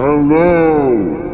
Hello.